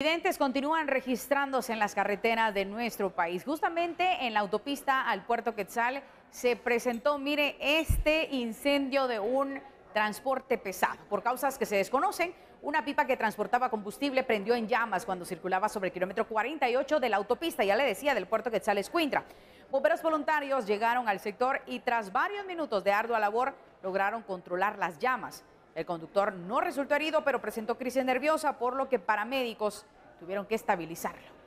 Incidentes continúan registrándose en las carreteras de nuestro país. Justamente en la autopista al puerto Quetzal se presentó, mire, este incendio de un transporte pesado. Por causas que se desconocen, una pipa que transportaba combustible prendió en llamas cuando circulaba sobre el kilómetro 48 de la autopista, ya le decía, del puerto Quetzal Escuintra. Bomberos voluntarios llegaron al sector y tras varios minutos de ardua labor lograron controlar las llamas. El conductor no resultó herido, pero presentó crisis nerviosa, por lo que paramédicos tuvieron que estabilizarlo.